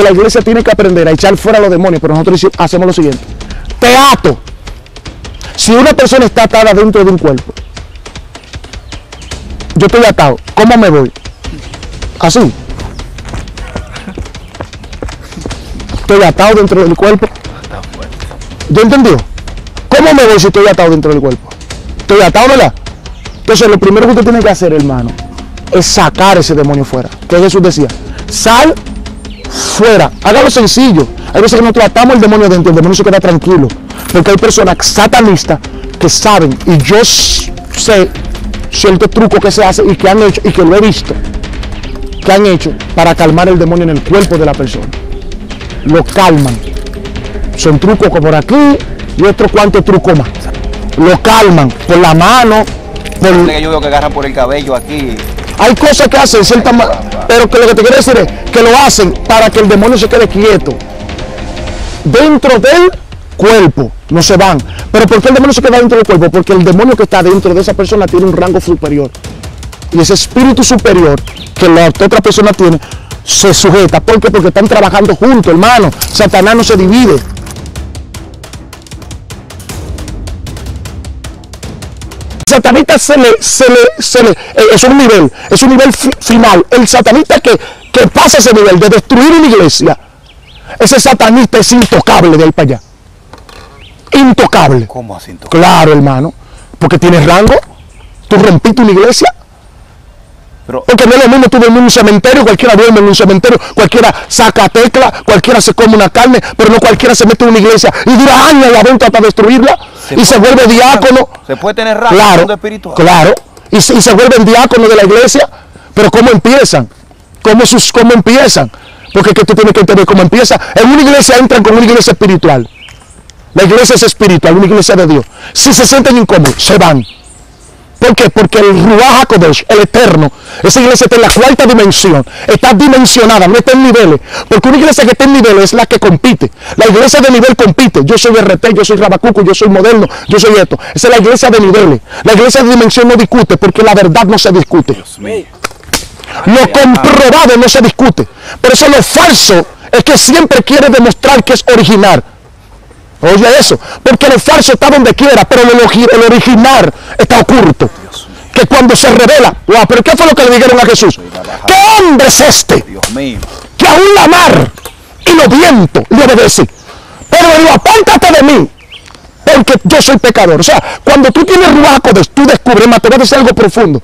que la iglesia tiene que aprender a echar fuera a los demonios, pero nosotros hacemos lo siguiente. Te ato. Si una persona está atada dentro de un cuerpo, yo estoy atado, ¿cómo me voy? Así. Estoy atado dentro del cuerpo. ¿Ya entendió? ¿Cómo me voy si estoy atado dentro del cuerpo? Estoy atado, ¿verdad? Entonces lo primero que usted tiene que hacer, hermano, es sacar ese demonio fuera. Que Jesús decía, sal fuera. Hágalo sencillo. Hay veces que nosotros atamos el demonio dentro, el demonio se queda tranquilo. Porque hay personas satanistas que saben, y yo sé cierto truco que se hace y que han hecho, y que lo he visto, que han hecho para calmar el demonio en el cuerpo de la persona. Lo calman. Son trucos como por aquí y otro cuanto truco más. Lo calman por la mano, por, yo que agarran por el cabello aquí. Hay cosas que hacen cierta pero que lo que te quiero decir es que lo hacen para que el demonio se quede quieto. Dentro del cuerpo, no se van. Pero ¿por qué el demonio se queda dentro del cuerpo? Porque el demonio que está dentro de esa persona tiene un rango superior. Y ese espíritu superior que la otra persona tiene se sujeta. ¿Por qué? Porque están trabajando juntos, hermano. Satanás no se divide. Satanista se le, se le, se le, eh, es un nivel, es un nivel fi- final. El satanista que, que pasa ese nivel de destruir una iglesia, ese satanista es intocable de ahí para allá. Intocable. ¿Cómo así? entonces? Claro, hermano. Porque tienes rango. Tú rompiste una iglesia. Pero, Porque no es lo mismo tú en un cementerio, cualquiera duerme en un cementerio, cualquiera saca tecla, cualquiera se come una carne, pero no cualquiera se mete en una iglesia y dura años la adentro hasta destruirla Se y se vuelve diácono. se puede tener el Claro, espiritual. claro. Y se, y se vuelven diáconos de la iglesia, pero ¿cómo empiezan? ¿Cómo, sus, cómo empiezan? Porque es que tú tienes que entender cómo empieza. En una iglesia entran con una iglesia espiritual. La iglesia es espiritual, una iglesia de Dios. Si se sienten incómodos, se van. ¿Por qué? Porque el Ruach HaKodesh, el Eterno, esa iglesia está en la cuarta dimensión, está dimensionada, no está en niveles. Porque una iglesia que está en niveles es la que compite. La iglesia de nivel compite. Yo soy RT, yo soy Rabacuco, yo soy moderno, yo soy esto. Esa es la iglesia de niveles. La iglesia de dimensión no discute porque la verdad no se discute. Lo comprobado no se discute. Por eso lo falso es que siempre quiere demostrar que es original. Oye eso, porque lo falso está donde quiera, pero el original está oculto. Que cuando se revela, wow, pero ¿qué fue lo que le dijeron a Jesús? ¿Qué hombre es este? Que aún la mar y los vientos le obedecen. Pero él dijo, apártate de mí, porque yo soy pecador. O sea, cuando tú tienes ruaco, tú descubres, decir algo profundo.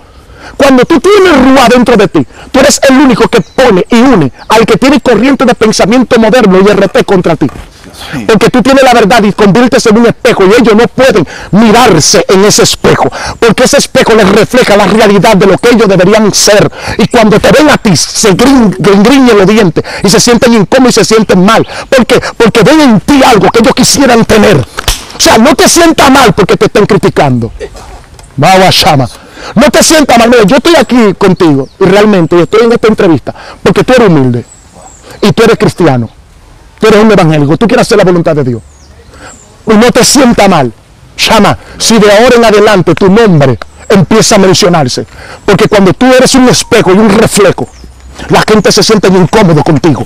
Cuando tú tienes ruá dentro de ti, tú eres el único que pone y une al que tiene corriente de pensamiento moderno y RT contra ti. Porque tú tienes la verdad y conviertes en un espejo y ellos no pueden mirarse en ese espejo. Porque ese espejo les refleja la realidad de lo que ellos deberían ser. Y cuando te ven a ti, se gringriñen los dientes y se sienten incómodos y se sienten mal. ¿Por qué? Porque ven en ti algo que ellos quisieran tener. O sea, no te sientas mal porque te estén criticando. Vamos Shama. No te sientas mal. Mira, yo estoy aquí contigo y realmente estoy en esta entrevista porque tú eres humilde y tú eres cristiano. Tú eres un evangélico. Tú quieres hacer la voluntad de Dios. Y no te sienta mal. Shama, si de ahora en adelante tu nombre empieza a mencionarse. Porque cuando tú eres un espejo y un reflejo, la gente se siente incómodo contigo.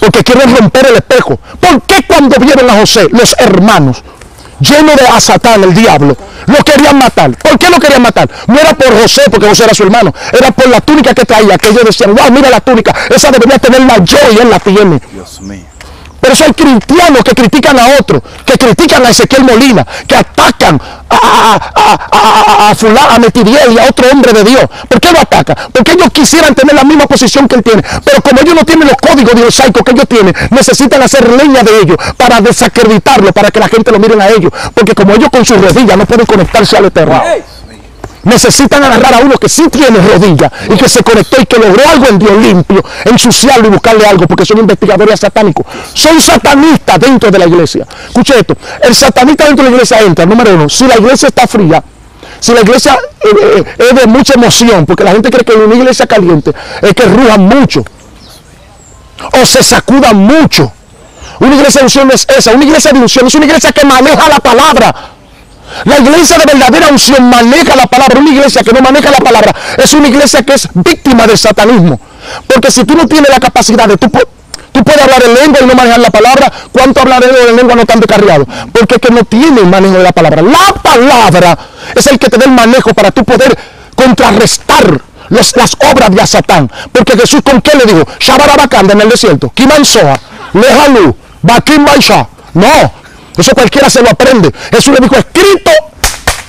Porque quieren romper el espejo. ¿Por qué cuando vieron a José, los hermanos, llenos de a Satán, el diablo, lo querían matar? ¿Por qué lo querían matar? No era por José, porque José era su hermano. Era por la túnica que traía, que ellos decían, wow, mira la túnica, esa debería tenerla yo y él la tiene. Dios mío. Pero eso hay cristianos que critican a otros, que critican a Ezequiel Molina, que atacan a, a, a, a, y a otro hombre de Dios. ¿Por qué lo atacan? Porque ellos quisieran tener la misma posición que él tiene. Pero como ellos no tienen los códigos diosaicos que ellos tienen, necesitan hacer leña de ellos para desacreditarlo, para que la gente lo miren a ellos. Porque como ellos con sus rodillas no pueden conectarse al eterno. Necesitan agarrar a uno que sí tiene rodillas y que se conectó y que logró algo en Dios limpio, ensuciarlo y buscarle algo, porque son investigadores satánicos. Son satanistas dentro de la iglesia. Escuche esto, el satanista dentro de la iglesia entra, número uno, si la iglesia está fría, si la iglesia eh, eh, es de mucha emoción, porque la gente cree que una iglesia caliente es que rujan mucho o se sacudan mucho. Una iglesia de no es esa, una iglesia de unción es una iglesia que maneja la palabra. La iglesia de verdadera unción maneja la palabra. Una iglesia que no maneja la palabra es una iglesia que es víctima del satanismo. Porque si tú no tienes la capacidad de tú... Tú puedes hablar en lengua y no manejar la palabra. ¿Cuánto hablar en lengua no tan descarriado? Porque es que no tiene el manejo de la palabra. La palabra es el que te da el manejo para tú poder contrarrestar las, las obras de Satán. Porque Jesús con qué le dijo? En el desierto. Kimansoa. Lejalu. Bakim. No. Eso cualquiera se lo aprende. Jesús le dijo, escrito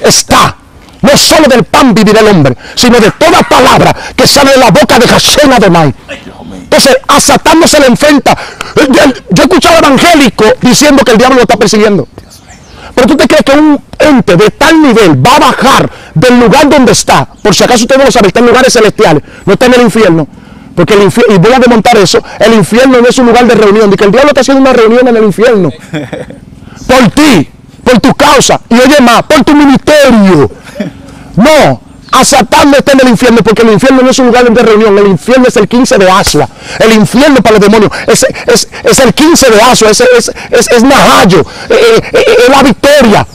está. No solo del pan vivirá el hombre, sino de toda palabra que sale de la boca de Hashem Adonai. Entonces a Satán no se le enfrenta. Yo he escuchado evangélico diciendo que el diablo lo está persiguiendo. Pero tú te crees que un ente de tal nivel va a bajar del lugar donde está. Por si acaso usted no lo sabe, está en lugares celestiales, no está en el infierno. Porque el infierno, y voy a desmontar eso, el infierno no es un lugar de reunión, de que el diablo está haciendo una reunión en el infierno. Por ti, por tu causa, y oye más, por tu ministerio. No, a Satán no está en el infierno, porque el infierno no es un lugar de reunión, el infierno es el 15 de Asua. El infierno para los demonios es, es, el 15 de Asua, es, es, es, es Najayo, eh, eh, eh, es la victoria.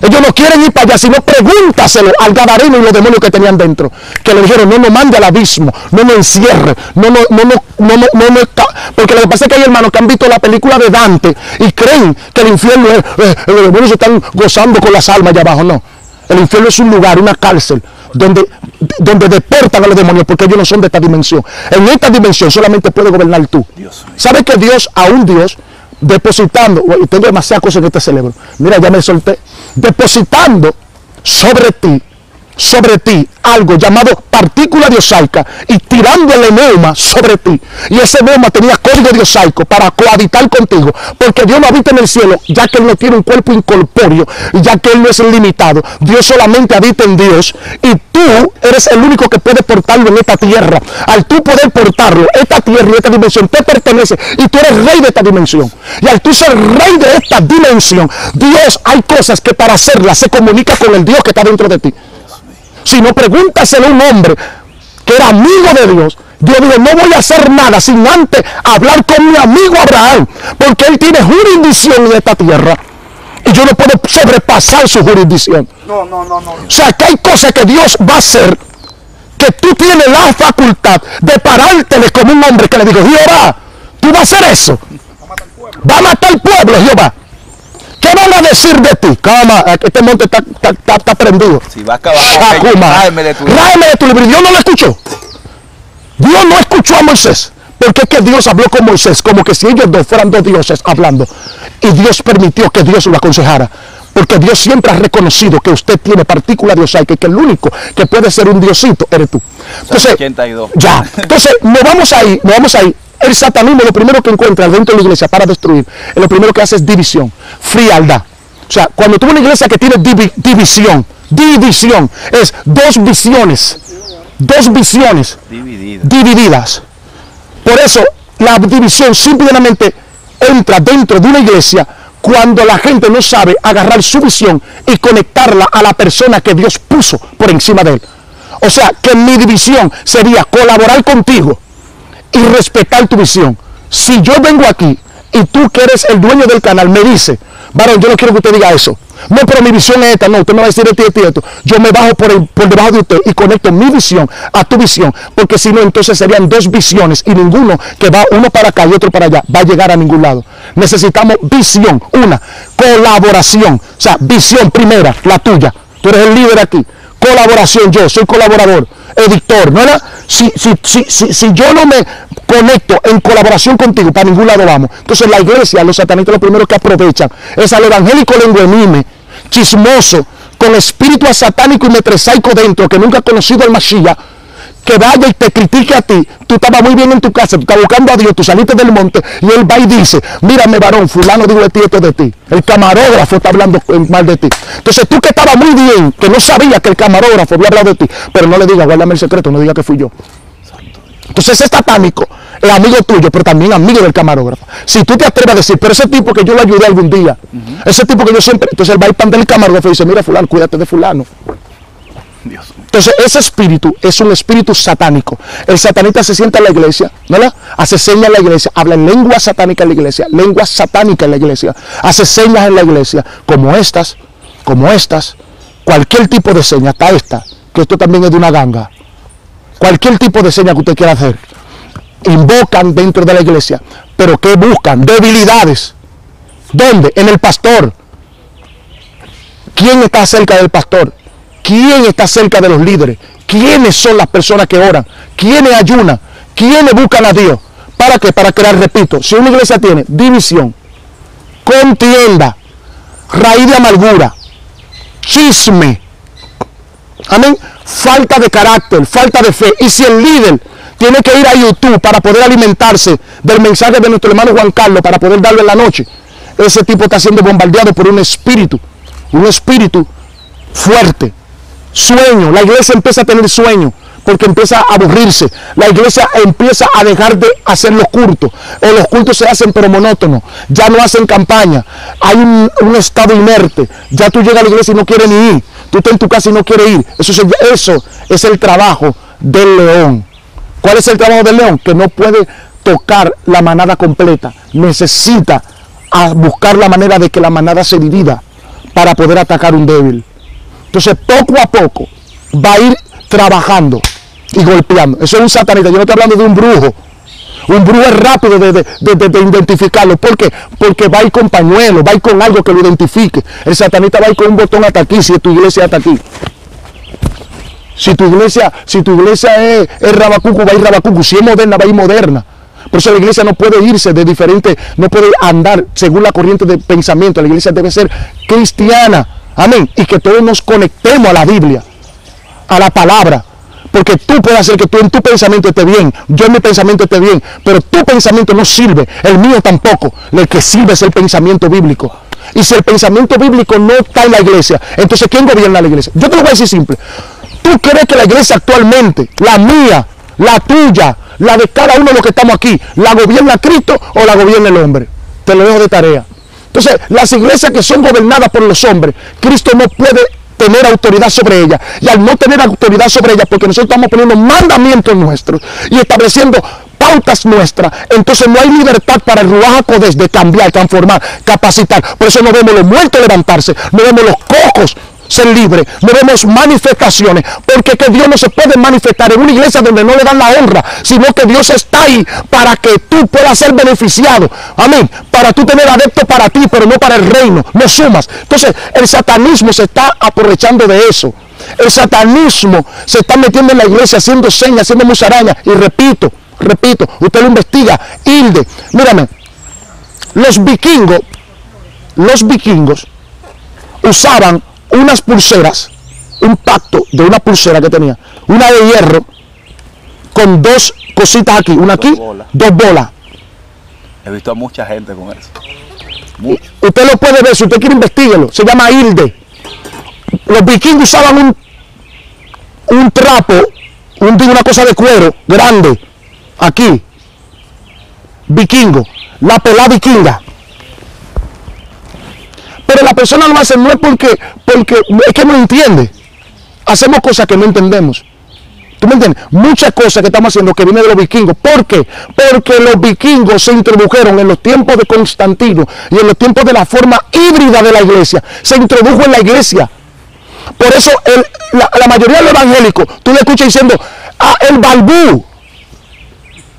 Ellos no quieren ir para allá, sino pregúntaselo al Gadareno y los demonios que tenían dentro. Que le dijeron, no nos mande al abismo, no nos encierre, no no, no, no, no, no, Porque lo que pasa es que hay hermanos que han visto la película de Dante y creen que el infierno es, los demonios se están gozando con las almas allá abajo. No, el infierno es un lugar, una cárcel, donde, donde deportan a los demonios porque ellos no son de esta dimensión. En esta dimensión solamente puede gobernar tú. ¿Sabes que Dios, a un Dios, depositando, y tengo demasiadas cosas en este cerebro, mira, ya me solté, depositando sobre ti sobre ti algo llamado partícula diosaica y tirando el neuma sobre ti. Y ese neuma tenía código diosaico para cohabitar contigo, porque Dios no habita en el cielo, ya que Él no tiene un cuerpo incorpóreo, ya que Él no es limitado. Dios solamente habita en Dios y tú eres el único que puede portarlo en esta tierra. Al tú poder portarlo, esta tierra y esta dimensión te pertenece y tú eres rey de esta dimensión. Y al tú ser rey de esta dimensión, Dios hay cosas que para hacerlas se comunica con el Dios que está dentro de ti. Si no, pregúntaselo a un hombre que era amigo de Dios. Dios dijo, no voy a hacer nada sin antes hablar con mi amigo Abraham, porque él tiene jurisdicción en esta tierra. Y yo no puedo sobrepasar su jurisdicción. No, no, no, no. O sea, que hay cosas que Dios va a hacer que tú tienes la facultad de parártele como un hombre que le dijo, Jehová, tú vas a hacer eso. Va a matar al pueblo, Jehová. ¿Qué van a decir de ti? Cama, este monte está, está, está, prendido. Si va a acabar, ráeme de tu de tu libro. Dios no lo escuchó. Dios no escuchó a Moisés. Porque es que Dios habló con Moisés como que si ellos dos fueran dos dioses hablando. Y Dios permitió que Dios lo aconsejara. Porque Dios siempre ha reconocido que usted tiene partícula diosaica y que el único que puede ser un diosito eres tú. Entonces, 82. ya. Entonces, nos vamos ahí, nos vamos ahí el satanismo lo primero que encuentra dentro de la iglesia para destruir, lo primero que hace es división, frialdad. O sea, cuando tú una iglesia que tiene división, división, es dos visiones, dos visiones divididas. Por eso la división simplemente entra dentro de una iglesia cuando la gente no sabe agarrar su visión y conectarla a la persona que Dios puso por encima de él. O sea, que mi división sería colaborar contigo y respetar tu visión. Si yo vengo aquí y tú que eres el dueño del canal me dice, varón, yo no quiero que usted diga eso. No, pero mi visión es esta, no, usted me va a decir esto y esto, Yo me bajo por, por debajo de usted y conecto mi visión a tu visión, porque si no, entonces serían dos visiones y ninguno que va uno para acá y otro para allá va a llegar a ningún lado. Necesitamos visión, una, colaboración, o sea, visión primera, la tuya. Tú eres el líder aquí. Colaboración, yo soy colaborador editor, ¿no era? Si, si, si, si, yo no me conecto en colaboración contigo, para ningún lado vamos. Entonces la iglesia, los satanistas, lo primero que aprovechan es al evangélico lenguenime, chismoso, con espíritu satánico y metresaico dentro, que nunca ha conocido al Mashiach, que vaya y te critique a ti. Tú estabas muy bien en tu casa, buscando a Dios, tú saliste del monte y él va y dice, mírame varón, fulano dijo de esto de ti. El camarógrafo está hablando mal de ti. Entonces tú que estabas muy bien, que no sabías que el camarógrafo había hablado de ti, pero no le digas, guárdame el secreto, no diga que fui yo. Entonces ese satánico es amigo tuyo, pero también amigo del camarógrafo. Si tú te atreves a decir, pero ese tipo que yo lo ayudé algún día, ese tipo que yo siempre, entonces él va a ir del camarógrafo y dice, mira fulano, cuídate de fulano. Entonces, ese espíritu es un espíritu satánico. El satanista se sienta en la iglesia, ¿no? Hace señas en la iglesia, habla en lengua satánica en la iglesia, lengua satánica en la iglesia, hace señas en la iglesia, como estas, como estas, cualquier tipo de seña, hasta esta, que esto también es de una ganga. Cualquier tipo de seña que usted quiera hacer. invocan dentro de la iglesia, pero ¿qué buscan? Debilidades. ¿Dónde? En el pastor. ¿Quién está cerca del pastor? ¿Quién está cerca de los líderes? ¿Quiénes son las personas que oran? ¿Quiénes ayunan? ¿Quiénes buscan a Dios? ¿Para qué? Para crear, repito, si una iglesia tiene división, contienda, raíz de amargura, chisme, amén, falta de carácter, falta de fe, y si el líder tiene que ir a YouTube para poder alimentarse del mensaje de nuestro hermano Juan Carlos, para poder darlo en la noche, ese tipo está siendo bombardeado por un espíritu, un espíritu fuerte, sueño, la iglesia empieza a tener sueño, porque empieza a aburrirse. La iglesia empieza a dejar de hacer los cultos. O los cultos se hacen pero monótonos. Ya no hacen campaña. Hay un, estado inerte. Ya tú llegas a la iglesia y no quieres ni ir. Tú estás en tu casa y no quieres ir. Eso, es- eso es el trabajo del león. ¿Cuál es el trabajo del león? Que no puede tocar la manada completa. Necesita buscar la manera de que la manada se divida para poder atacar un débil. Entonces, poco a poco va a ir trabajando y golpeando. Eso es un satanista. Yo no estoy hablando de un brujo. Un brujo es rápido de, de- de- de- de identificarlo. ¿Por qué? Porque va a ir con pañuelo, va a ir con algo que lo identifique. El satanista va a ir con un botón hasta aquí, si tu iglesia hasta aquí. Si tu iglesia, si tu iglesia es, es rabacucu, va a ir rabacucu. Si es moderna, va a ir moderna. Por eso la iglesia no puede irse de diferente, no puede andar según la corriente de pensamiento. La iglesia debe ser cristiana. Amén. Y que todos nos conectemos a la Biblia, a la palabra. Porque tú puedes hacer que tú en tu pensamiento esté bien, yo en mi pensamiento esté bien, pero tu pensamiento no sirve, el mío tampoco. El que sirve es el pensamiento bíblico. Y si el pensamiento bíblico no está en la iglesia, entonces ¿quién gobierna la iglesia? Yo te lo voy a decir simple. ¿Tú crees que la iglesia actualmente, la mía, la tuya, la de cada uno de los que estamos aquí, la gobierna Cristo o la gobierna el hombre? Te lo dejo de tarea. Entonces, las iglesias que son gobernadas por los hombres, Cristo no puede tener autoridad sobre ellas. Y al no tener autoridad sobre ellas, porque nosotros estamos poniendo mandamientos nuestros y estableciendo pautas nuestras, entonces no hay libertad para el HaKodesh de cambiar, transformar, capacitar. Por eso no vemos los muertos levantarse, no vemos los cojos ser libres, no vemos manifestaciones, porque que Dios no se puede manifestar en una iglesia donde no le dan la honra, sino que Dios está ahí para que tú puedas ser beneficiado, amén, para tú tener adeptos para ti, pero no para el reino, no sumas. Entonces, el satanismo se está aprovechando de eso. El satanismo se está metiendo en la iglesia haciendo señas, haciendo musarañas, y repito, repito, usted lo investiga, Hilde, mírame, los vikingos, los vikingos usaban unas pulseras, un pacto de una pulsera que tenía, una de hierro, con dos cositas aquí, una aquí, Dos bolas. dos bolas. He visto a mucha gente con eso. Mucho. Usted lo puede ver, si usted quiere investiguelo, se llama Hilde. Los vikingos usaban un, un trapo, un, una cosa de cuero grande, aquí, vikingo, la pelada vikinga. Pero la persona lo hace no es porque, porque es que no entiende. Hacemos cosas que no entendemos. ¿Tú me entiendes? Muchas cosas que estamos haciendo que vienen de los vikingos. ¿Por qué? Porque los vikingos se introdujeron en los tiempos de Constantino y en los tiempos de la forma híbrida de la iglesia. Se introdujo en la iglesia. Por eso el- la, mayoría de los evangélicos, tú le escuchas diciendo, ah, el balbú.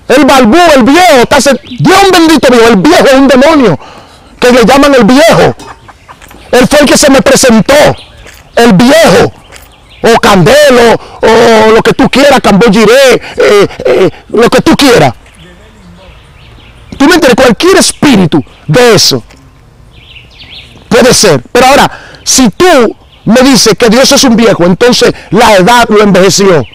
El balbú, el viejo, está Dios bendito viejo, el viejo es un demonio que le llaman el viejo. Él fue el que se me presentó, el viejo, o Candelo, o lo que tú quieras, Camboyiré, eh, eh, lo que tú quieras. Tú me entiendes, cualquier espíritu de eso puede ser. Pero ahora, si tú me dices que Dios es un viejo, entonces la edad lo envejeció.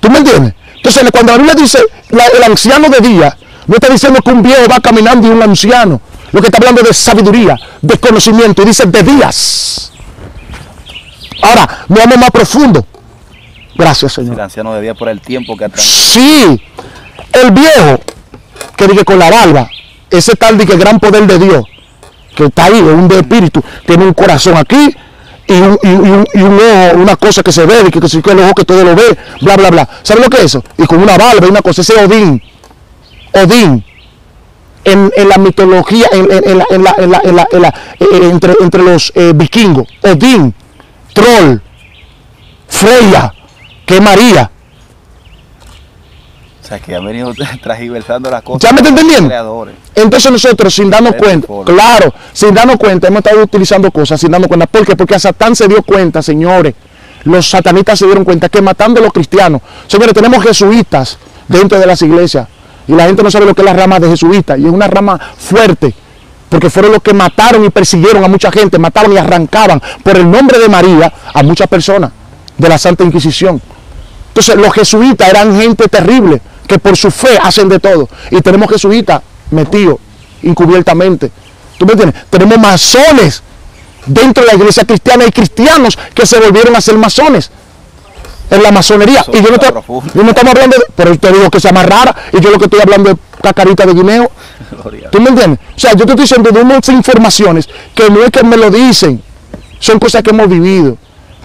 ¿Tú me entiendes? Entonces, cuando la Biblia dice el anciano de día, no está diciendo que un viejo va caminando y un anciano. Lo que está hablando es de sabiduría, de conocimiento, y dice de días. Ahora, no vamos más profundo. Gracias, Señor. El anciano de día por el tiempo que atrás. Sí, el viejo que dice con la barba, ese tal de que gran poder de Dios, que está ahí, es un de espíritu, tiene un corazón aquí y un, y un- y un ojo, una cosa que se ve, que, que, que el ojo que todo lo ve, bla, bla, bla. ¿Sabe lo que es eso? Y con una barba y una cosa, ese es Odín. Odín. En, en la mitología, en, en- en la, en la- en la- en la- en la- entre, los eh, vikingos, Odín, Troll, Freya, que es María, sea, que han venido transversando las cosas. ¿Ya me está entendiendo? Entonces nosotros, sin darnos cuenta, claro, sin darnos cuenta, hemos estado utilizando cosas sin darnos cuenta. ¿Por qué? Porque a Satán se dio cuenta, señores. Los satanistas se dieron cuenta que matando a los cristianos, señores, tenemos jesuitas dentro de las iglesias. Y la gente no sabe lo que es la rama de jesuitas. Y es una rama fuerte. Porque fueron los que mataron y persiguieron a mucha gente, mataron y arrancaban por el nombre de María a muchas personas de la Santa Inquisición. Entonces los jesuitas eran gente terrible, que por su fe hacen de todo. Y tenemos jesuitas metidos encubiertamente. ¿Tú me entiendes? Tenemos masones dentro de la iglesia cristiana y cristianos que se volvieron a ser masones en la masonería. Eso y yo no, profundo. yo no estamos hablando de, pero te digo que sea más rara, y yo lo que estoy hablando es cacarita de guineo. ¿Tú me entiendes? O sea, yo te estoy diciendo de unas informaciones que no es que me lo dicen, son cosas que hemos vivido.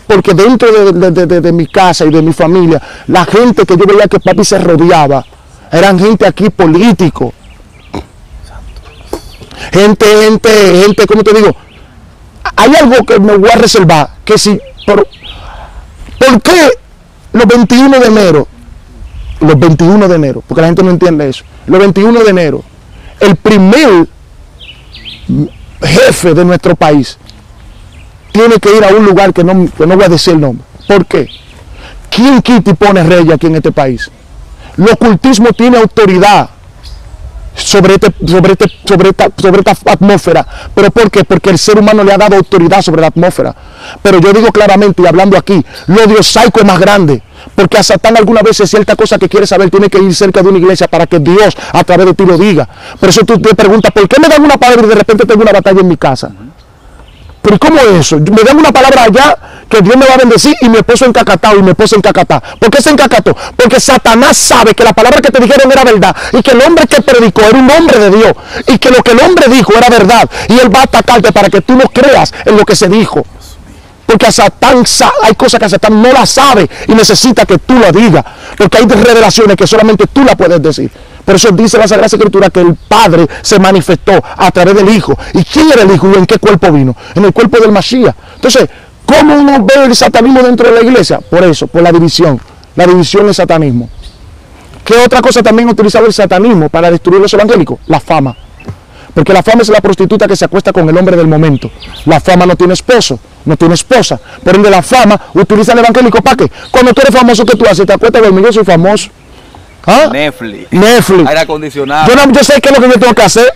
Porque dentro de, de- de- de- de mi casa y de mi familia, la gente que yo veía que papi se rodeaba, eran gente aquí político. Gente, gente, gente, ¿cómo te digo? Hay algo que me voy a reservar, que si, pero, ¿por qué los 21 de enero los 21 de enero, porque la gente no entiende eso, los 21 de enero, el primer jefe de nuestro país tiene que ir a un lugar que no, que no voy a decir el nombre. ¿Por qué? ¿Quién quita y pone rey aquí en este país? El ocultismo tiene autoridad sobre, este, sobre, este- sobre, esta, sobre esta atmósfera. ¿Pero por qué? Porque el ser humano le ha dado autoridad sobre la atmósfera. Pero yo digo claramente y hablando aquí, lo diosaico es más grande. Porque a Satán alguna vez es cierta cosa que quiere saber, tiene que ir cerca de una iglesia para que Dios a través de ti lo diga. Por eso tú te preguntas, ¿por qué me dan una palabra y de repente tengo una batalla en mi casa? Pero ¿y ¿cómo es eso? Me dan una palabra allá que Dios me va a bendecir y mi esposo encacatado y mi esposa encacatá. ¿Por qué se encacató? Porque Satanás sabe que la palabra que te dijeron era verdad y que el hombre que predicó era un hombre de Dios y que lo que el hombre dijo era verdad y él va a atacarte para que tú no creas en lo que se dijo. Porque a Satán sa- hay cosas que a Satán no la sabe y necesita que tú la digas. Porque hay revelaciones que solamente tú la puedes decir. Por eso dice la Sagrada Escritura que el Padre se manifestó a través del Hijo. ¿Y quién era el Hijo y en qué cuerpo vino? En el cuerpo del Mashiach. Entonces, ¿cómo uno ve el satanismo dentro de la iglesia? Por eso, por la división. La división es satanismo. ¿Qué otra cosa también ha utilizado el satanismo para destruir los evangélicos? La fama. Porque la fama es la prostituta que se acuesta con el hombre del momento. La fama no tiene esposo, no tiene esposa. Por ende, la fama utiliza el evangélico para qué? Cuando tú eres famoso, ¿qué tú haces? Te acuestas con yo soy famoso. ¿Ah? Netflix. Netflix. Aire acondicionado. Yo, no- yo sé qué es lo que yo tengo que hacer.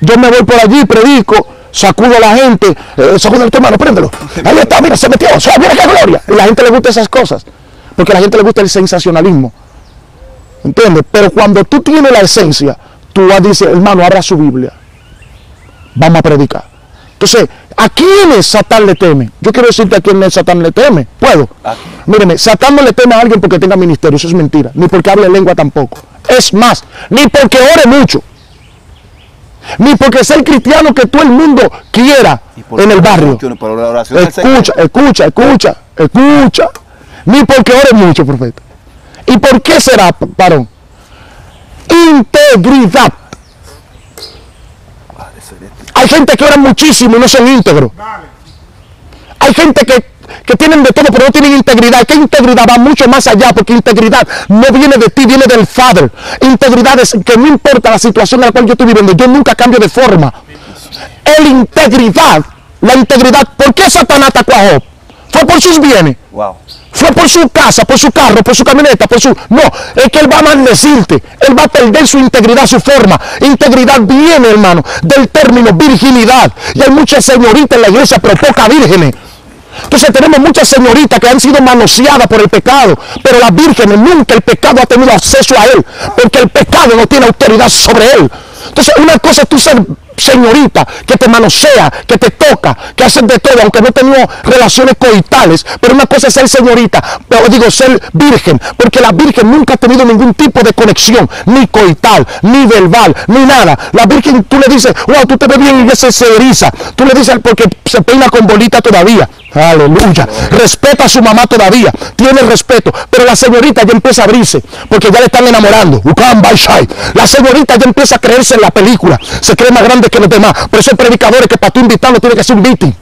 Yo me voy por allí, predico, sacudo a la gente, eh, sacudo el hermano, préndelo. Ahí está, mira, se metió, mira qué gloria. Y la gente le gusta esas cosas. Porque a la gente le gusta el sensacionalismo. ¿Entiendes? Pero cuando tú tienes la esencia, tú vas a decir, hermano, abra su Biblia. Vamos a predicar. Entonces, ¿a quiénes Satán le teme? Yo quiero decirte a quién Satán le teme. ¿Puedo? ¿A Míreme, Satán no le teme a alguien porque tenga ministerio, eso es mentira. Ni porque hable lengua tampoco. Es más, ni porque ore mucho. Ni porque sea el cristiano que todo el mundo quiera en el barrio. Escucha, escucha, escucha, escucha. Ni porque ore mucho, profeta. ¿Y por qué será, varón? Integridad. Hay gente que ora muchísimo y no son íntegros. Hay gente que, que tienen de todo, pero no tienen integridad. Que integridad va mucho más allá, porque integridad no viene de ti, viene del Father. Integridad es que no importa la situación en la cual yo estoy viviendo, yo nunca cambio de forma. El integridad, la integridad, ¿por qué Satanás atacó a Job? Fue por sus bienes. Wow. Fue por su casa, por su carro, por su camioneta, por su... No, es que Él va a maldecirte. Él va a perder su integridad, su forma. Integridad viene, hermano, del término virginidad. Y hay muchas señoritas en la iglesia, pero pocas vírgenes. Entonces tenemos muchas señoritas que han sido manoseadas por el pecado, pero las vírgenes nunca el pecado ha tenido acceso a él, porque el pecado no tiene autoridad sobre él. Entonces una cosa es tú ser señorita que te manosea, que te toca, que haces de todo, aunque no tenido relaciones coitales, pero una cosa es ser señorita, pero digo ser virgen, porque la virgen nunca ha tenido ningún tipo de conexión, ni coital, ni verbal, ni nada. La virgen tú le dices, wow, tú te ves bien y ella se, se eriza. Tú le dices porque se peina con bolita todavía. Aleluya. Respeta a su mamá todavía. Tiene respeto. Pero la señorita ya empieza a abrirse. Porque ya le están enamorando. La señorita ya empieza a creerse en la película. Se cree más grande que los demás. Por eso hay predicadores que para tú invitarlo tiene que ser un beating.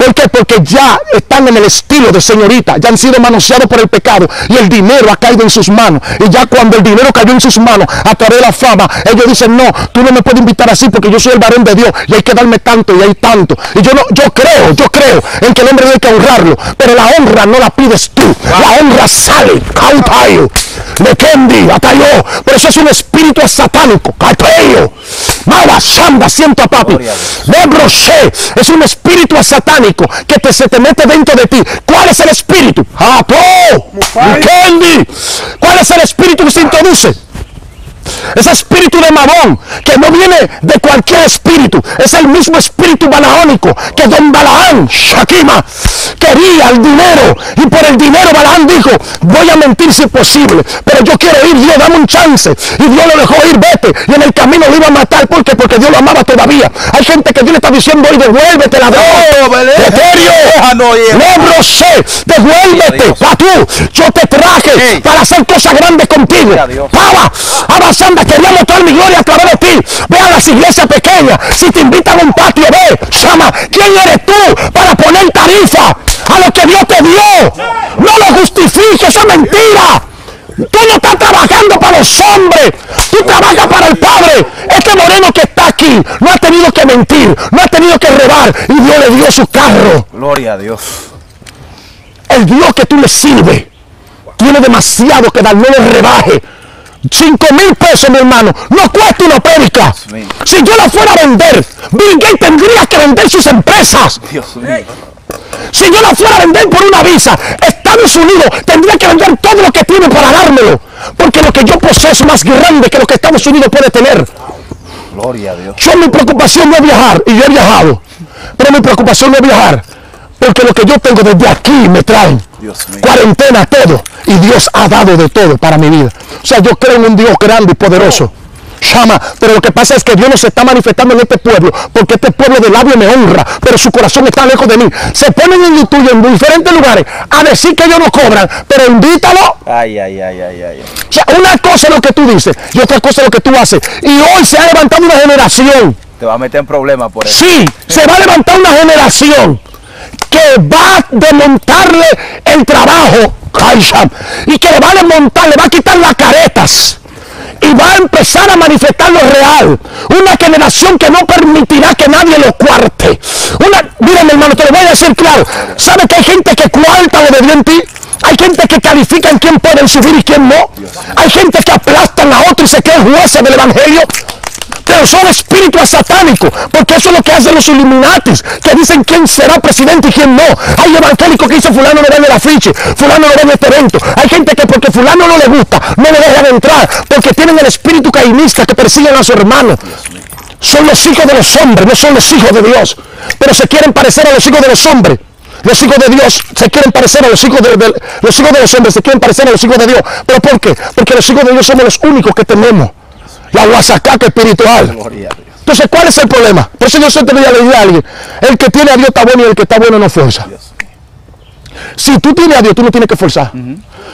¿Por qué? Porque ya están en el estilo de señorita, ya han sido manoseados por el pecado y el dinero ha caído en sus manos. Y ya cuando el dinero cayó en sus manos a través de la fama, ellos dicen, no, tú no me puedes invitar así porque yo soy el varón de Dios y hay que darme tanto y hay tanto. Y yo no, yo creo, yo creo en que el hombre hay que honrarlo, pero la honra no la pides tú, la honra sale, cautayo, le kendi, atayó, pero eso es un espíritu satánico, cautayo, shamba, siento a papi, es un espíritu satánico que te, se te mete dentro de ti. ¿Cuál es el espíritu? Kendi. ¿Cuál es el espíritu que se introduce? Ese espíritu de Mamón, que no viene de cualquier espíritu, es el mismo espíritu balaónico que don Balaán, Shakima, quería el dinero. Y por el dinero Balaán dijo, voy a mentir si es posible, pero yo quiero ir, Dios, dame un chance. Y Dios lo dejó ir, vete. Y en el camino lo iba a matar, ¿por qué? Porque Dios lo amaba todavía. Hay gente que Dios le está diciendo hoy, devuélvete la Belén. Eterio, ir. Lebrosé, devuélvete, pa' tú, yo te traje para hacer cosas grandes contigo. A. Pava, avanzando, quería mostrar mi gloria a través de ti. Ve a las iglesias pequeñas. Si te invitan a un patio, ve. Llama. ¿Quién eres tú para poner tarifa a lo que Dios te dio? No lo justifiques, eso es mentira. Tú no estás trabajando para los hombres, tú trabajas para el Padre. Este moreno que está aquí no ha tenido que mentir, no ha tenido que robar y Dios le dio su carro. Gloria a Dios. El Dios que tú le sirves tiene demasiado que dar, no le rebaje. Cinco mil pesos, mi hermano, no cuesta una pédica. Si yo la fuera a vender, Bill Gates tendría que vender sus empresas. Dios mío. Si yo la fuera a vender por una visa, Estados Unidos tendría que vender todo lo que tiene para dármelo. Porque lo que yo poseo es más grande que lo que Estados Unidos puede tener. Gloria a Dios. Yo mi preocupación no es viajar, y yo he viajado, pero mi preocupación no es viajar, porque lo que yo tengo desde aquí me traen. Dios mío. Cuarentena, todo. Y Dios ha dado de todo para mi vida. O sea, yo creo en un Dios grande y poderoso. Llama, pero lo que pasa es que Dios no se está manifestando en este pueblo, porque este pueblo de labio me honra, pero su corazón está lejos de mí. Se ponen en YouTube en diferentes lugares a decir que ellos no cobran, pero invítalo Ay, ay, ay, ay, ay. o sea, una cosa es lo que tú dices y otra cosa es lo que tú haces. Y hoy se ha levantado una generación. Te va a meter en problemas por eso. Sí, se va a levantar una generación que va a desmontarle el trabajo, y que le va a desmontar, le va a quitar las caretas. Y va a empezar a manifestar lo real. Una generación que no permitirá que nadie lo cuarte. Una, mira mi hermano, te lo voy a decir claro. ¿Sabe que hay gente que cuarta lo de Dios en ti? Hay gente que califica en quién pueden subir y quién no. Hay gente que aplastan a otro y se creen jueces del evangelio. Pero son espíritus satánicos, porque eso es lo que hacen los Illuminatis, que dicen quién será presidente y quién no. Hay evangélicos que dicen fulano no en el afiche, fulano no en este evento. Hay gente que porque fulano no le gusta, no le dejan entrar, porque tienen el espíritu cainista que persiguen a su hermano. Son los hijos de los hombres, no son los hijos de Dios. Pero se quieren parecer a los hijos de los hombres. Los hijos de Dios se quieren parecer a los hijos de, de- los hijos de los hombres, se quieren parecer a los hijos de Dios. ¿Pero por qué? Porque los hijos de Dios somos los únicos que tenemos la guasacaca espiritual. Entonces, ¿cuál es el problema? Por eso yo siempre le digo a alguien, el que tiene a Dios está bueno y el que está bueno no fuerza. Si tú tienes a Dios, tú no tienes que forzar.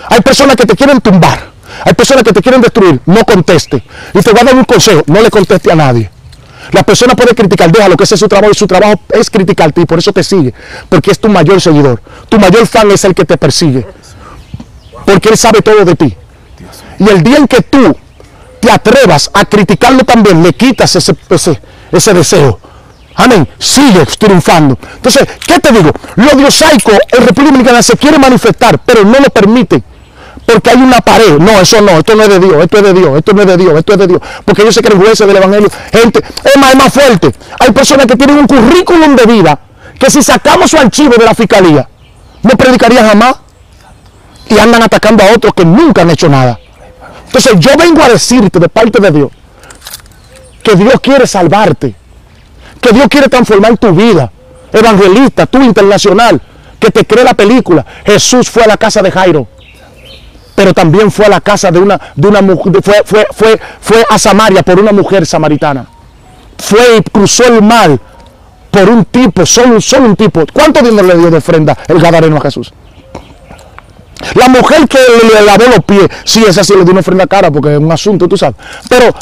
Hay personas que te quieren tumbar. Hay personas que te quieren destruir. No conteste. Y te voy a dar un consejo. No le conteste a nadie. La persona puede criticar, déjalo que ese es su trabajo y su trabajo es criticarte y por eso te sigue. Porque es tu mayor seguidor. Tu mayor fan es el que te persigue. Porque él sabe todo de ti. Y el día en que tú te atrevas a criticarlo también, le quitas ese, ese, ese deseo. Amén. Sigue triunfando. Entonces, ¿qué te digo? Lo diosaico en República Dominicana se quiere manifestar, pero no lo permite. Porque hay una pared. No, eso no, esto no es de Dios, esto es de Dios, esto no es de Dios, esto es de Dios. Porque ellos se creen jueces del Evangelio. Gente, es es más fuerte. Hay personas que tienen un currículum de vida que si sacamos su archivo de la fiscalía, no predicarían jamás. Y andan atacando a otros que nunca han hecho nada. Entonces yo vengo a decirte de parte de Dios que Dios quiere salvarte, que Dios quiere transformar tu vida, evangelista, tú internacional, que te cree la película. Jesús fue a la casa de Jairo, pero también fue a la casa de una, de una mujer, fue, fue, fue, fue a Samaria por una mujer samaritana. Fue y cruzó el mar por un tipo, solo, solo un tipo. ¿Cuánto dinero le dio de ofrenda el Gadareno a Jesús? La mujer que le lavó los pies, sí, esa sí le dio una ofrenda cara porque es un asunto, tú sabes. Pero,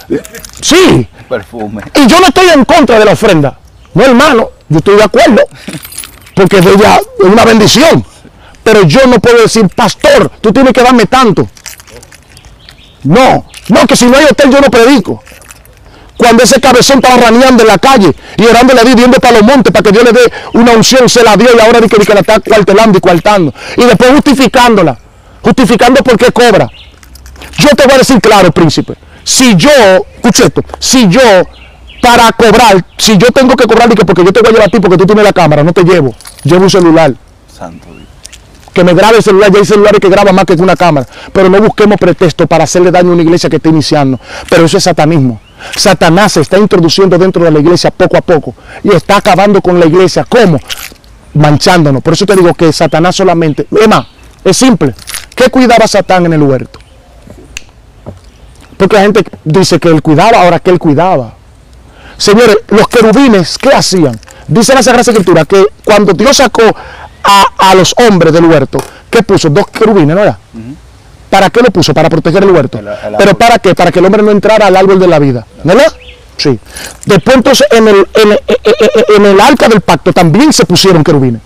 sí, Perfume. y yo no estoy en contra de la ofrenda. No, hermano, yo estoy de acuerdo. porque es una bendición. Pero yo no puedo decir, pastor, tú tienes que darme tanto. No, no, que si no hay hotel yo no predico. Cuando ese cabezón estaba raneando en la calle y orándole a Dios, viendo para los montes para que Dios le dé una unción, se la dio y ahora dice que, que la está cuartelando y cuartando. Y después justificándola, justificando por qué cobra. Yo te voy a decir claro, príncipe. Si yo, escucha esto, si yo para cobrar, si yo tengo que cobrar, porque yo te voy a llevar a ti porque tú tienes la cámara, no te llevo, llevo un celular Santo Dios. que me grabe el celular, ya hay celulares que graban más que una cámara, pero no busquemos pretexto para hacerle daño a una iglesia que está iniciando, pero eso es satanismo. Satanás se está introduciendo dentro de la iglesia poco a poco y está acabando con la iglesia. ¿Cómo? Manchándonos. Por eso te digo que Satanás solamente, más, es simple. ¿Qué cuidaba Satán en el huerto? Porque la gente dice que él cuidaba, ahora que él cuidaba. Señores, los querubines, ¿qué hacían? Dice la Sagrada Escritura que cuando Dios sacó a, a los hombres del huerto, ¿qué puso? Dos querubines, ¿no era? ¿Para qué lo puso? Para proteger el huerto. El- el árbol. ¿Pero para qué? Para que el hombre no entrara al árbol de la vida. ¿Verdad? Sí. Después entonces en el, en, el- en el arca del pacto también se pusieron querubines.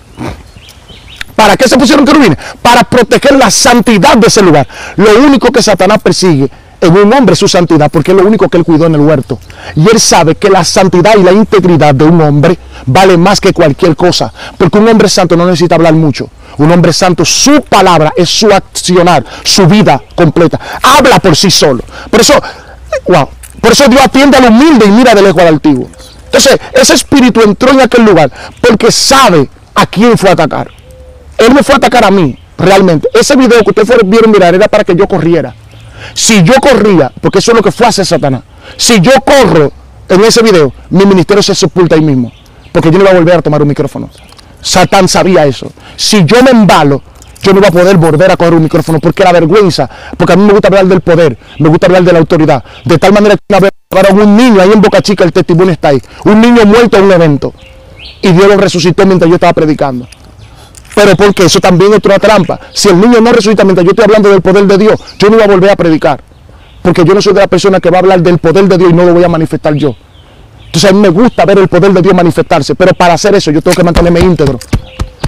¿Para qué se pusieron querubines? Para proteger la santidad de ese lugar. Lo único que Satanás persigue en un hombre es su santidad, porque es lo único que él cuidó en el huerto. Y él sabe que la santidad y la integridad de un hombre vale más que cualquier cosa. Porque un hombre santo no necesita hablar mucho. Un hombre santo, su palabra es su accionar, su vida completa. Habla por sí solo. Por eso, wow, por eso Dios atiende al humilde y mira de lejos al altivo. Entonces, ese espíritu entró en aquel lugar porque sabe a quién fue a atacar. Él me fue a atacar a mí, realmente. Ese video que ustedes vieron mirar era para que yo corriera. Si yo corría, porque eso es lo que fue a hacer Satanás. Si yo corro en ese video, mi ministerio se sepulta ahí mismo. Porque yo no iba a volver a tomar un micrófono. Satán sabía eso. Si yo me embalo, yo no iba a poder volver a coger un micrófono porque la vergüenza, porque a mí me gusta hablar del poder, me gusta hablar de la autoridad. De tal manera que una vez un niño ahí en Boca Chica, el testimonio está ahí. Un niño muerto en un evento. Y Dios lo resucitó mientras yo estaba predicando. Pero porque eso también es otra trampa. Si el niño no resucita mientras yo estoy hablando del poder de Dios, yo no voy a volver a predicar. Porque yo no soy de la persona que va a hablar del poder de Dios y no lo voy a manifestar yo. Entonces a mí me gusta ver el poder de Dios manifestarse, pero para hacer eso yo tengo que mantenerme íntegro.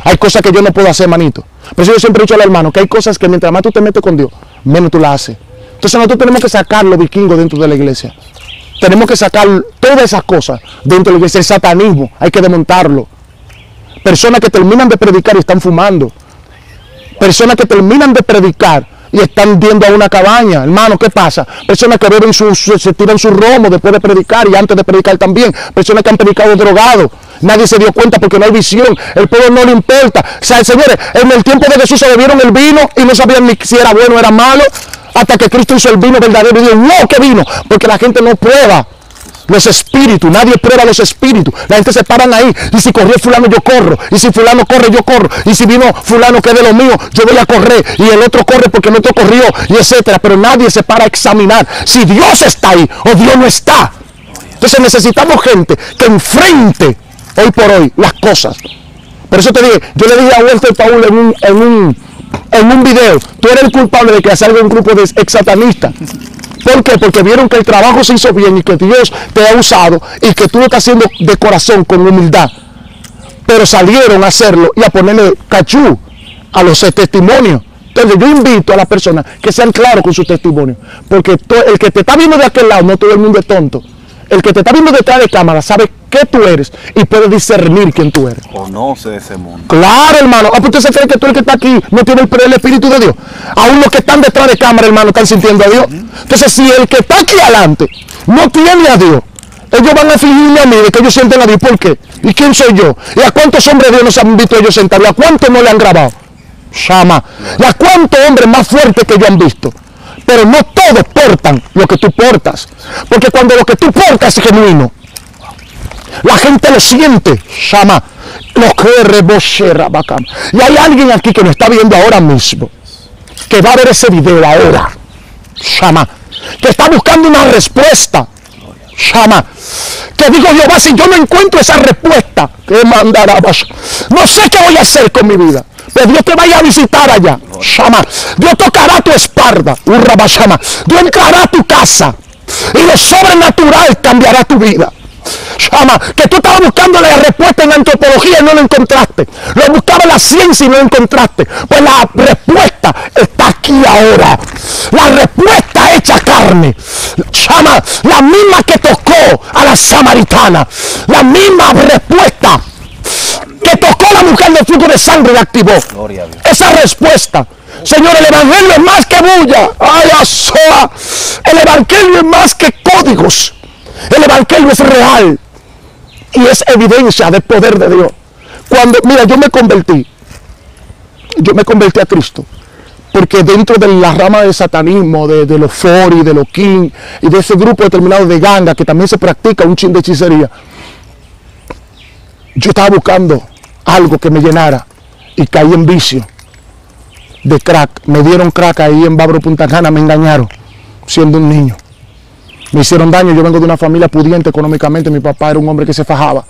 Hay cosas que yo no puedo hacer, manito. Por eso yo siempre he dicho al hermano que hay cosas que mientras más tú te metes con Dios, menos tú las haces. Entonces nosotros tenemos que sacar los vikingos dentro de la iglesia. Tenemos que sacar todas esas cosas dentro de la iglesia. El satanismo, hay que desmontarlo. Personas que terminan de predicar y están fumando. Personas que terminan de predicar y están yendo a una cabaña. Hermano, ¿qué pasa? Personas que beben su, su- se tiran su romo después de predicar y antes de predicar también. Personas que han predicado drogados. Nadie se dio cuenta porque no hay visión. El pueblo no le importa. O sea, señores, en el tiempo de Jesús se bebieron el vino y no sabían ni si era bueno o era malo. Hasta que Cristo hizo el vino verdadero y dijo, no, ¿qué vino? Porque la gente no prueba los espíritus, nadie prueba los espíritus. La gente se paran ahí. Y si corrió fulano, yo corro. Y si fulano corre, yo corro. Y si vino fulano que de lo mío, yo voy a correr. Y el otro corre porque el otro corrió. Y etcétera. Pero nadie se para a examinar si Dios está ahí o Dios no está. Entonces necesitamos gente que enfrente hoy por hoy las cosas. Por eso te dije, yo le dije a Walter Paul en un, en un, en un video, tú eres el culpable de que salga un grupo de ex satanistas. ¿Por qué? Porque vieron que el trabajo se hizo bien y que Dios te ha usado y que tú lo estás haciendo de corazón, con humildad. Pero salieron a hacerlo y a ponerle cachú a los testimonios. Entonces yo invito a las personas que sean claros con su testimonio. Porque el que te está viendo de aquel lado, no todo el mundo es tonto. El que te está viendo detrás de cámara sabe qué tú eres y puede discernir quién tú eres. Conoce ese mundo. Claro, hermano. Ah, pues usted se cree que tú el que está aquí no tiene el, el Espíritu de Dios. Aún los que están detrás de cámara, hermano, están sintiendo a Dios. Entonces, si el que está aquí adelante no tiene a Dios, ellos van a fingirme a mí de que ellos sienten a Dios. ¿Por qué? ¿Y quién soy yo? ¿Y a cuántos hombres de Dios nos han visto ellos sentados? ¿Y a cuántos no le han grabado? Shama. ¿Y a cuántos hombres más fuertes que ellos han visto? Pero no todos portan lo que tú portas. Porque cuando lo que tú portas es genuino, la gente lo siente, llama. Lo que. Y hay alguien aquí que nos está viendo ahora mismo, que va a ver ese video ahora, llama, que está buscando una respuesta, llama. Que digo Jehová, si yo no encuentro esa respuesta, que mandará No sé qué voy a hacer con mi vida. Pero Dios te vaya a visitar allá. Shama. Dios tocará tu espalda. Urraba, shama. Dios entrará a tu casa. Y lo sobrenatural cambiará tu vida. Chama, que tú estabas buscando la respuesta en antropología y no la encontraste. Lo buscaba en la ciencia y no la encontraste. Pues la respuesta está aquí ahora. La respuesta hecha carne. Chama, la misma que tocó a la samaritana. La misma respuesta que tocó la mujer del flujo de sangre y la activó. Gloria a Dios. Esa respuesta. Señor, el Evangelio es más que bulla. Ay, asoa. El Evangelio es más que códigos. El Evangelio es real. Y es evidencia del poder de Dios. Cuando, mira, yo me convertí. Yo me convertí a Cristo. Porque dentro de la rama de satanismo, de, de los fori, de los king y de ese grupo determinado de ganga que también se practica un chin de hechicería, yo estaba buscando algo que me llenara y caí en vicio de crack. Me dieron crack ahí en Babro Punta Cana, me engañaron siendo un niño. Me hicieron daño, yo vengo de una familia pudiente económicamente, mi papá era un hombre que se fajaba,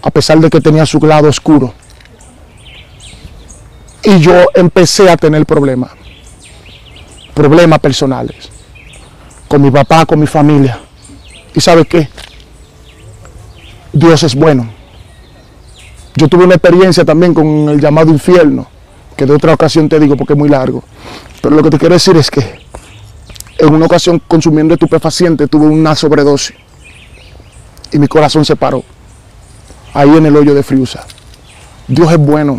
a pesar de que tenía su lado oscuro. Y yo empecé a tener problemas, problemas personales, con mi papá, con mi familia. ¿Y sabe qué? Dios es bueno. Yo tuve una experiencia también con el llamado infierno, que de otra ocasión te digo porque es muy largo. Pero lo que te quiero decir es que en una ocasión consumiendo estupefaciente tuve una sobredosis y mi corazón se paró ahí en el hoyo de Friusa. Dios es bueno.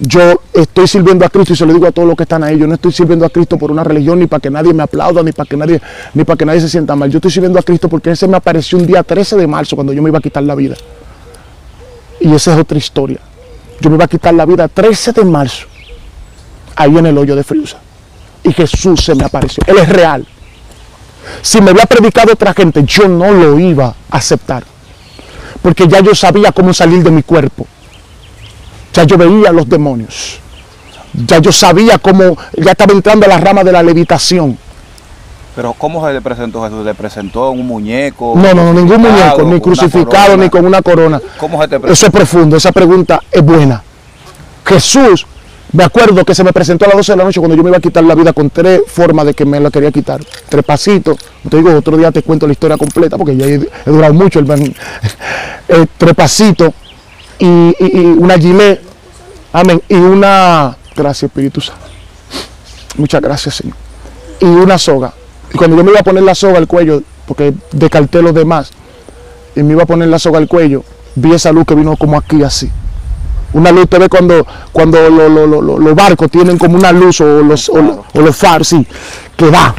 Yo estoy sirviendo a Cristo y se lo digo a todos los que están ahí. Yo no estoy sirviendo a Cristo por una religión, ni para que nadie me aplauda, ni para que nadie, ni para que nadie se sienta mal. Yo estoy sirviendo a Cristo porque ese me apareció un día 13 de marzo cuando yo me iba a quitar la vida. Y esa es otra historia. Yo me iba a quitar la vida 13 de marzo, ahí en el hoyo de Friusa. Y Jesús se me apareció. Él es real. Si me había predicado otra gente, yo no lo iba a aceptar. Porque ya yo sabía cómo salir de mi cuerpo. Ya yo veía los demonios. Ya yo sabía cómo, ya estaba entrando a la rama de la levitación. Pero ¿cómo se le presentó Jesús? ¿Le presentó un muñeco? No, no, no, ningún muñeco, ni crucificado, ni con una corona. ¿Cómo se te presentó? Eso es profundo, esa pregunta es buena. Jesús, me acuerdo que se me presentó a las 12 de la noche cuando yo me iba a quitar la vida con tres formas de que me la quería quitar. Tres pasitos. Te digo, otro día te cuento la historia completa porque ya he, he durado mucho. El, eh, tres pasitos y, y- y una gilet. Amén. Y una. Gracias, Espíritu Santo. Muchas gracias, Señor. Y una soga. Y cuando yo me iba a poner la soga al cuello, porque descarté los demás, y me iba a poner la soga al cuello, vi esa luz que vino como aquí así. Una luz, te ve cuando, cuando lo- lo- lo- lo- los barcos tienen como una luz o los, o, sí, que va.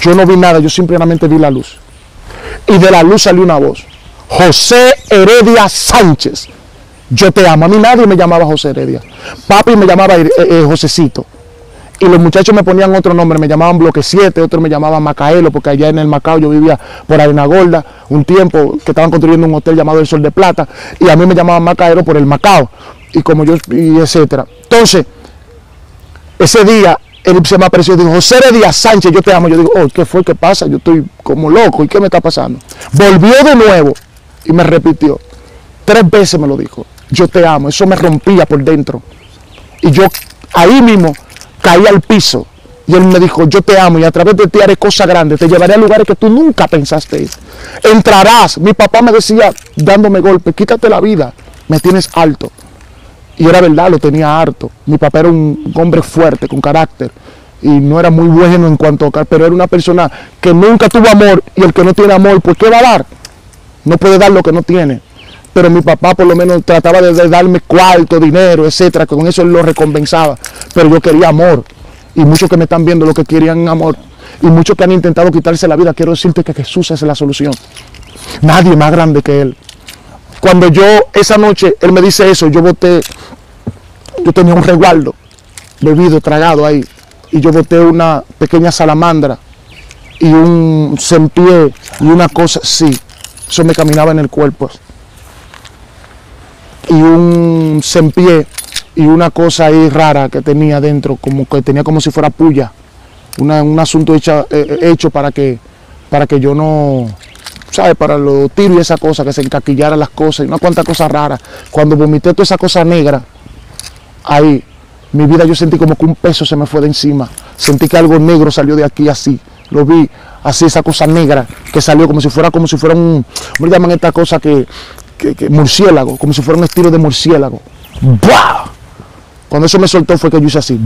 Yo no vi nada, yo simplemente vi la luz. Y de la luz salió una voz. José Heredia Sánchez. Yo te amo. A mí nadie me llamaba José Heredia. Papi me llamaba eh, eh, Josecito. Y los muchachos me ponían otro nombre, me llamaban Bloque 7, otros me llamaban Macaelo, porque allá en el Macao yo vivía por Arena Gorda, un tiempo que estaban construyendo un hotel llamado El Sol de Plata, y a mí me llamaban Macaelo por el Macao, y como yo, y etcétera. Entonces, ese día, él se me apareció y dijo, José Heredia Sánchez, yo te amo. Yo digo, oh, ¿qué fue? ¿Qué pasa? Yo estoy como loco, ¿y qué me está pasando? Volvió de nuevo y me repitió. Tres veces me lo dijo, yo te amo. Eso me rompía por dentro. Y yo ahí mismo caí al piso. Y él me dijo, yo te amo y a través de ti haré cosas grandes. Te llevaré a lugares que tú nunca pensaste ir. Entrarás. Mi papá me decía, dándome golpes, quítate la vida. Me tienes alto. Y era verdad, lo tenía harto. Mi papá era un hombre fuerte, con carácter. Y no era muy bueno en cuanto a... Pero era una persona que nunca tuvo amor. Y el que no tiene amor, pues ¿qué va a dar? No puede dar lo que no tiene. Pero mi papá por lo menos trataba de, darme cuarto, dinero, etcétera, con eso él lo recompensaba. Pero yo quería amor. Y muchos que me están viendo lo que querían amor. Y muchos que han intentado quitarse la vida, quiero decirte que Jesús es la solución. Nadie más grande que Él. Cuando yo, esa noche, Él me dice eso, yo boté, yo tenía un resguardo, bebido, tragado ahí. Y yo boté una pequeña salamandra y un sempié y una cosa, sí, eso me caminaba en el cuerpo. Y un sempié y una cosa ahí rara que tenía dentro, como que tenía como si fuera puya. Una- un asunto hecha- eh, hecho para que, para que yo no, ¿sabes? Para los tiros y esa cosa, que se encaquillaran las cosas y una cuanta cosas raras. Cuando vomité toda esa cosa negra, ahí, mi vida yo sentí como que un peso se me fue de encima. Sentí que algo negro salió de aquí así. Lo vi así esa cosa negra que salió como si fuera, como si fuera un, ¿cómo le llaman esta cosa que, que- murciélago, como si fuera un estilo de murciélago. ¡Buah! Cuando eso me soltó fue que yo hice así,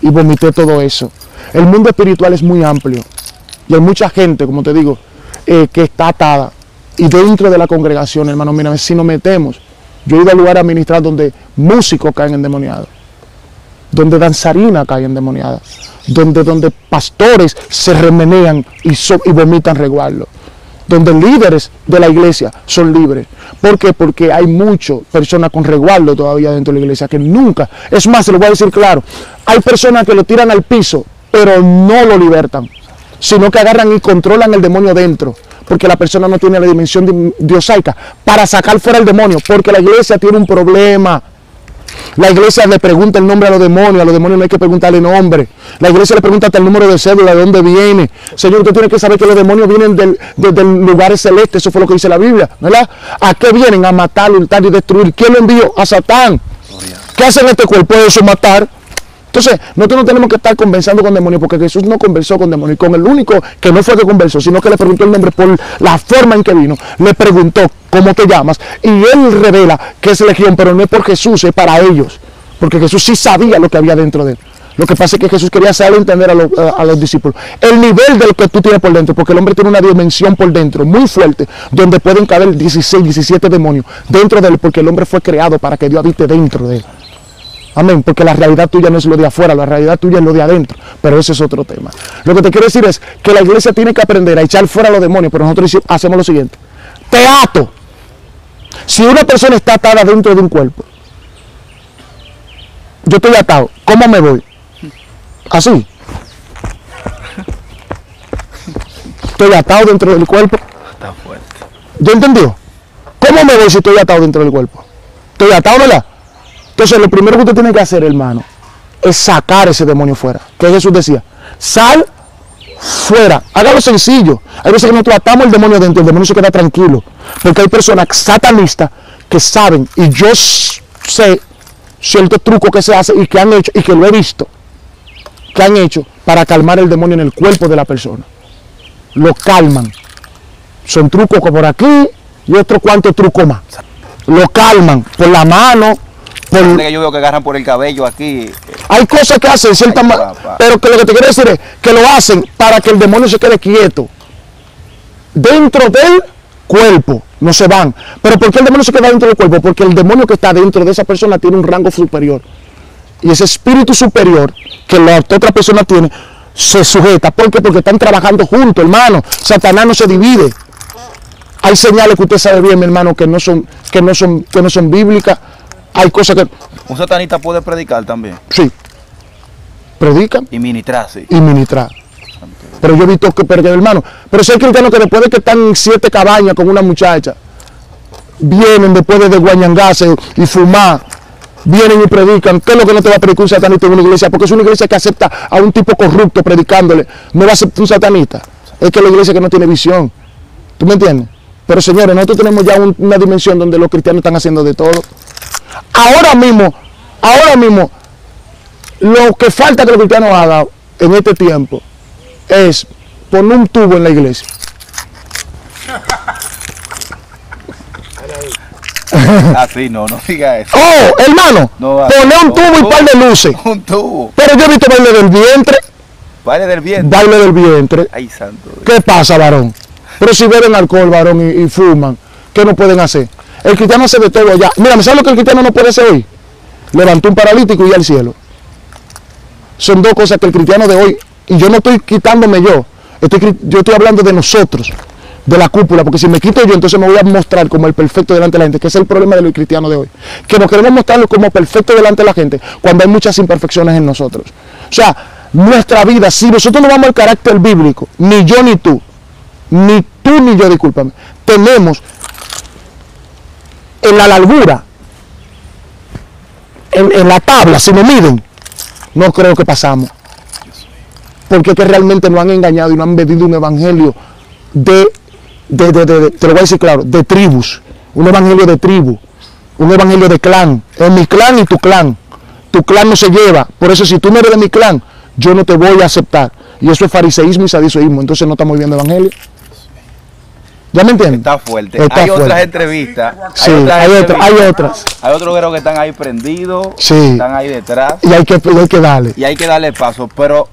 y vomité todo eso. El mundo espiritual es muy amplio y hay mucha gente, como te digo, eh, que está atada. Y dentro de la congregación, hermano, mira, si nos metemos, yo he ido a lugares a ministrar donde músicos caen endemoniados, donde danzarinas caen endemoniadas, donde, donde pastores se remenean y, vomitan resguardo, donde líderes de la iglesia son libres. ¿Por qué? Porque hay muchas personas con resguardo todavía dentro de la iglesia que nunca, es más, se lo voy a decir claro, hay personas que lo tiran al piso, pero no lo libertan, sino que agarran y controlan el demonio dentro. Porque la persona no tiene la dimensión di- diosaica para sacar fuera el demonio. Porque la iglesia tiene un problema. La iglesia le pregunta el nombre a los demonios, a los demonios no hay que preguntarle nombre. La iglesia le pregunta hasta el número de cédula, de dónde viene. Señor, usted tiene que saber que los demonios vienen del, de- del lugar celeste, eso fue lo que dice la Biblia, ¿verdad? ¿A qué vienen? A matar, hurtar y destruir. ¿Quién lo envió? A Satán. ¿Qué hace en este cuerpo? Eso, matar. Entonces, nosotros no tenemos que estar conversando con demonios, porque Jesús no conversó con demonios. Y con el único que no fue que conversó, sino que le preguntó el nombre por la forma en que vino, le preguntó cómo te llamas. Y él revela que es legión, pero no es por Jesús, es para ellos. Porque Jesús sí sabía lo que había dentro de él. Lo que pasa es que Jesús quería hacerle entender a, a- a los discípulos el nivel de lo que tú tienes por dentro, porque el hombre tiene una dimensión por dentro muy fuerte, donde pueden caber 16, 17 demonios dentro de él, porque el hombre fue creado para que Dios habite dentro de él. Amén, porque la realidad tuya no es lo de afuera, la realidad tuya es lo de adentro, pero ese es otro tema. Lo que te quiero decir es que la iglesia tiene que aprender a echar fuera a los demonios, pero nosotros hacemos lo siguiente. Te ato. Si una persona está atada dentro de un cuerpo, yo estoy atado, ¿cómo me voy? Así. Estoy atado dentro del cuerpo. Está fuerte. ¿Ya entendió? ¿Cómo me voy si estoy atado dentro del cuerpo? Estoy atado, ¿verdad? Entonces, lo primero que usted tiene que hacer, hermano, es sacar ese demonio fuera. Que Jesús decía, sal fuera. Hágalo sencillo. Hay veces que nosotros atamos el demonio dentro, el demonio se queda tranquilo. Porque hay personas satanistas que saben, y yo sé ciertos trucos que se hacen y que han hecho, y que lo he visto, que han hecho para calmar el demonio en el cuerpo de la persona. Lo calman. Son trucos por aquí y otro cuantos trucos más. Lo calman por la mano, por, yo veo que agarran por el cabello aquí. hay cosas que hacen cierta Ay, ma- papá. pero que lo que te quiero decir es que lo hacen para que el demonio se quede quieto dentro del cuerpo no se van pero ¿por qué el demonio se queda dentro del cuerpo? porque el demonio que está dentro de esa persona tiene un rango superior y ese espíritu superior que la otra persona tiene se sujeta ¿por qué? porque están trabajando juntos hermano Satanás no se divide hay señales que usted sabe bien mi hermano que no son que no son que no son bíblicas hay cosas que Un satanista puede predicar también. sí predican Y ministrar, sí. y ministrar. Pero yo he visto que, que, hermano, pero si hay cristianos que después de que están en siete cabañas con una muchacha, vienen después de guañangarse y fumar, vienen y predican. ¿Qué es lo que no te va a predicar un satanista en una iglesia? Porque es una iglesia que acepta a un tipo corrupto predicándole. No va a aceptar un satanista. Es que es la iglesia que no tiene visión. ¿Tú me entiendes? Pero señores, nosotros tenemos ya un- una dimensión donde los cristianos están haciendo de todo. Ahora mismo, ahora mismo, lo que falta que los cristianos hagan en este tiempo es poner un tubo en la iglesia. Así no, no diga eso. Oh, hermano, No va. poner un tubo y un par de luces. Un tubo. Pero yo he visto baile del vientre, Vale del viento. baile del vientre. Ay, santo. Dios. ¿Qué pasa, varón? Pero si beben alcohol, varón, y, y fuman, ¿qué no pueden hacer? El cristiano hace de todo allá. Mira, ¿sabes lo que el cristiano no puede hacer hoy? Levantó un paralítico y al cielo. Son dos cosas que el cristiano de hoy, y yo no estoy quitándome yo, estoy yo estoy hablando de nosotros, de la cúpula, porque si me quito yo, entonces me voy a mostrar como el perfecto delante de la gente, que es el problema de los cristianos de hoy. Que nos queremos mostrarlo como perfecto delante de la gente, cuando hay muchas imperfecciones en nosotros. O sea, nuestra vida, si nosotros no vamos al carácter bíblico, ni yo ni tú, ni tú ni yo, discúlpame, tenemos en la largura, en, la tabla, si me miden, no creo que pasamos. Porque es que realmente nos han engañado y nos han vendido un evangelio de, de, de- te lo voy a decir claro, de tribus. Un evangelio de tribu. Un evangelio de clan. Es mi clan y tu clan. Tu clan no se lleva. Por eso si tú no eres de mi clan, yo no te voy a aceptar. Y eso es fariseísmo y saduceísmo. Entonces no estamos viendo evangelio. ¿Ya me entiendes? Está fuerte. Está hay fuerte. otras entrevistas. Sí, otras hay, otra- hay otras. Hay otros guerreros que están ahí prendidos. Sí. Están ahí detrás. Y hay que, y hay que darle. Y hay que darle paso. Pero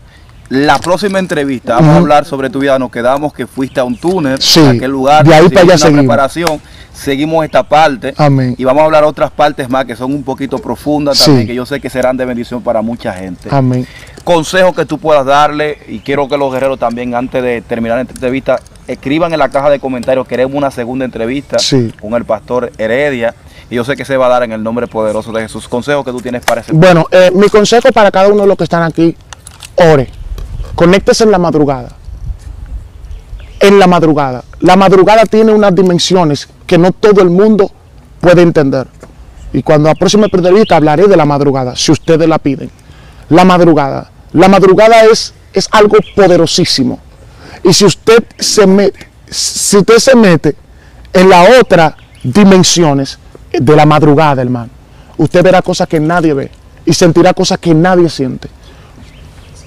la próxima entrevista vamos a hablar sobre tu vida. Nos quedamos que fuiste a un túnel. Sí. A aquel lugar. De ahí para allá una seguimos. preparación. Seguimos esta parte. Amén. Y vamos a hablar otras partes más que son un poquito profundas Sí. también. Que yo sé que serán de bendición para mucha gente. Amén. consejos que tú puedas darle y quiero que los guerreros también antes de terminar la entrevista escriban en la caja de comentarios queremos una segunda entrevista Sí. con el pastor Heredia y yo sé que se va a dar en el nombre poderoso de Jesús consejos que tú tienes para ese Bueno, eh, mi consejo para cada uno de los que están aquí, ore. Conéctese en la madrugada. En la madrugada. La madrugada tiene unas dimensiones que no todo el mundo puede entender. Y cuando la próxima entrevista hablaré de la madrugada, si ustedes la piden. La madrugada. La madrugada es, es algo poderosísimo. Y si usted se mete, si usted se mete en la otra dimensiones de la madrugada, hermano, usted verá cosas que nadie ve y sentirá cosas que nadie siente.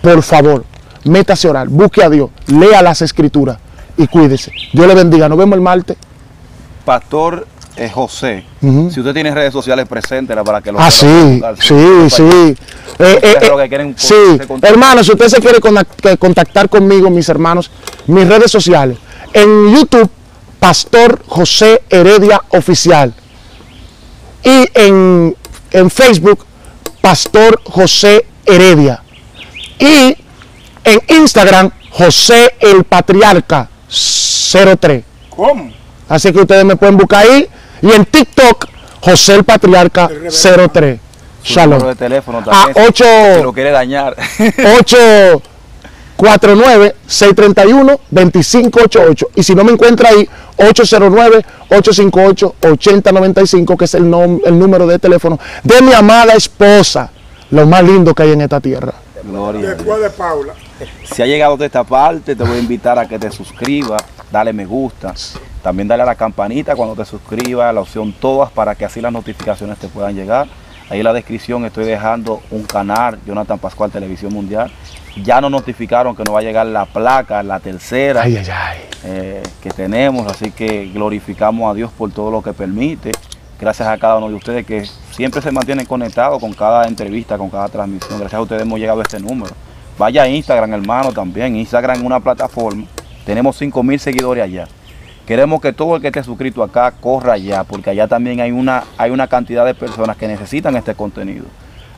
Por favor, métase a orar, busque a Dios, lea las escrituras y cuídese. Dios le bendiga. Nos vemos el martes. pastor eh, José si usted tiene redes sociales presentes para que lo Ah, sí, sí, sí. Eh, eh, eh, sí, se contacten. hermano, si usted se quiere contactar conmigo, mis hermanos, mis redes sociales, en YouTube, Pastor José Heredia Oficial. Y en, en Facebook, Pastor José Heredia. Y en Instagram, José el Patriarca 03. ¿Cómo? Así que ustedes me pueden buscar ahí. Y en TikTok, José el Patriarca 03. su Shalom. número de teléfono A también 8, si lo quiere dañar 849-631-2588. Y si no me encuentra ahí, 809-858-8095, que es el, nom- el número de teléfono de mi amada esposa. Lo más lindo que hay en esta tierra. Gloria a Dios. Después de Paula. Si ha llegado de esta parte, te voy a invitar a que te suscribas, dale me gusta, también dale a la campanita cuando te suscribas, la opción todas para que así las notificaciones te puedan llegar. Ahí en la descripción estoy dejando un canal, Jonathan Pascual Televisión Mundial. Ya nos notificaron que nos va a llegar la placa, la tercera Ay, ay, ay. eh, que tenemos, así que glorificamos a Dios por todo lo que permite. Gracias a cada uno de ustedes que siempre se mantienen conectados con cada entrevista, con cada transmisión. Gracias a ustedes hemos llegado a este número. Vaya a Instagram, hermano, también. Instagram es una plataforma. Tenemos 5 mil seguidores allá. Queremos que todo el que esté suscrito acá corra allá, porque allá también hay una, hay una cantidad de personas que necesitan este contenido.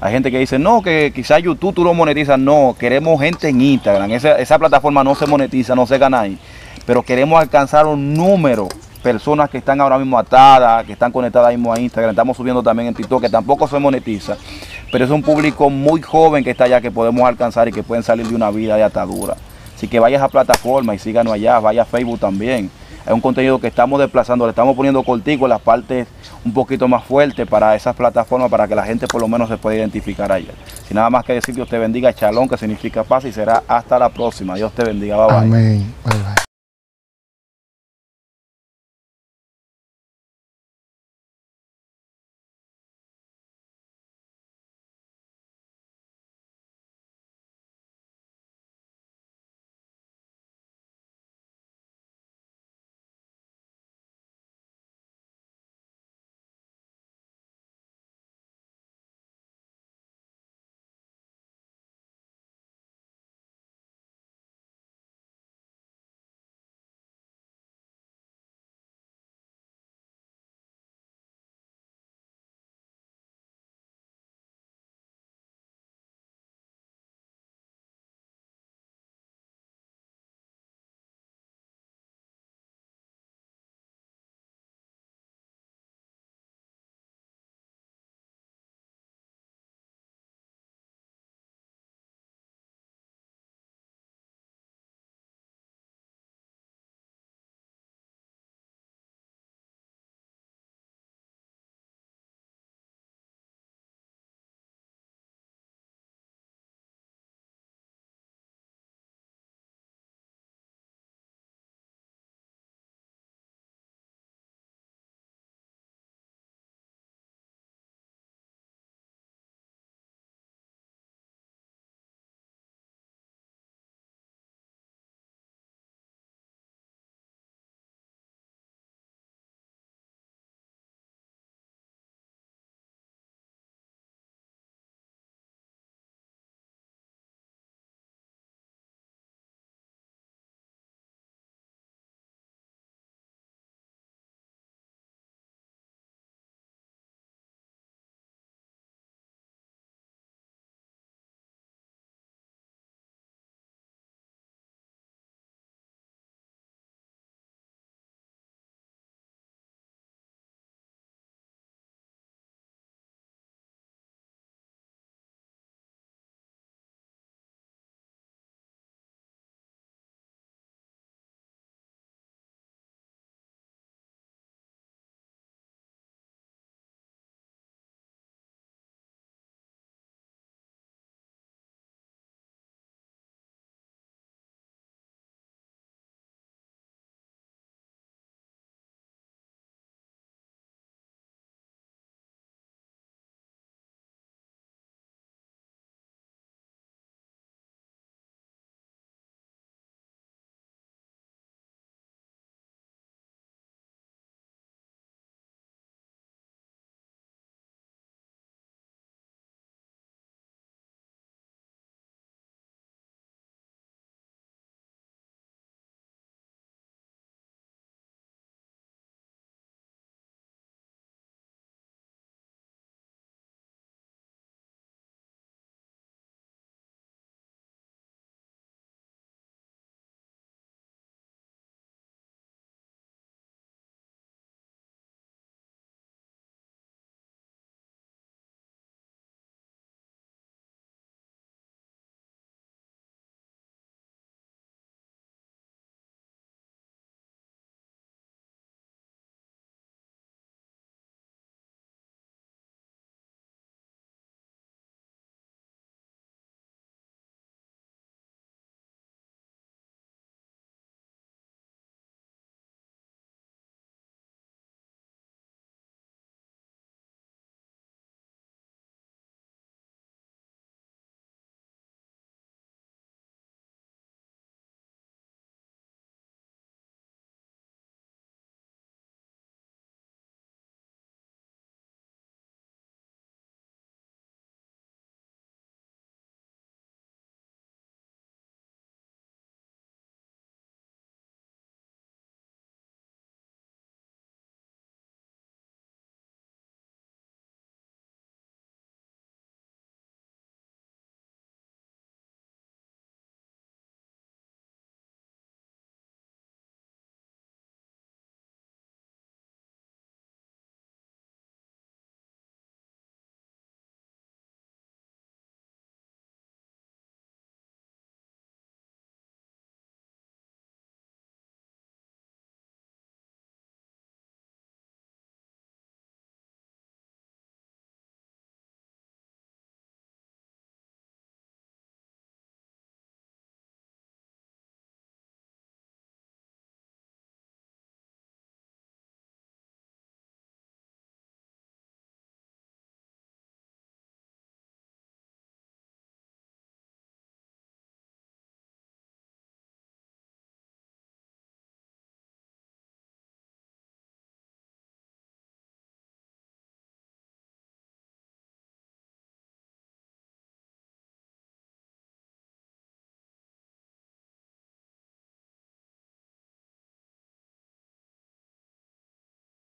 Hay gente que dice, no, que quizás YouTube tú lo monetizas. No, queremos gente en Instagram. Esa, esa plataforma no se monetiza, no se gana ahí. Pero queremos alcanzar un número personas que están ahora mismo atadas, que están conectadas mismo a Instagram. Estamos subiendo también en TikTok, que tampoco se monetiza. Pero es un público muy joven que está allá, que podemos alcanzar y que pueden salir de una vida de atadura. Así que vaya a plataforma y síganos allá, vaya a Facebook también. Es un contenido que estamos desplazando, le estamos poniendo cortico las partes un poquito más fuertes para esas plataformas, para que la gente por lo menos se pueda identificar allá. Sin nada más que decir, Dios te bendiga, chalón, que significa paz y será hasta la próxima. Dios te bendiga, bye bye. Amén. Bye, bye.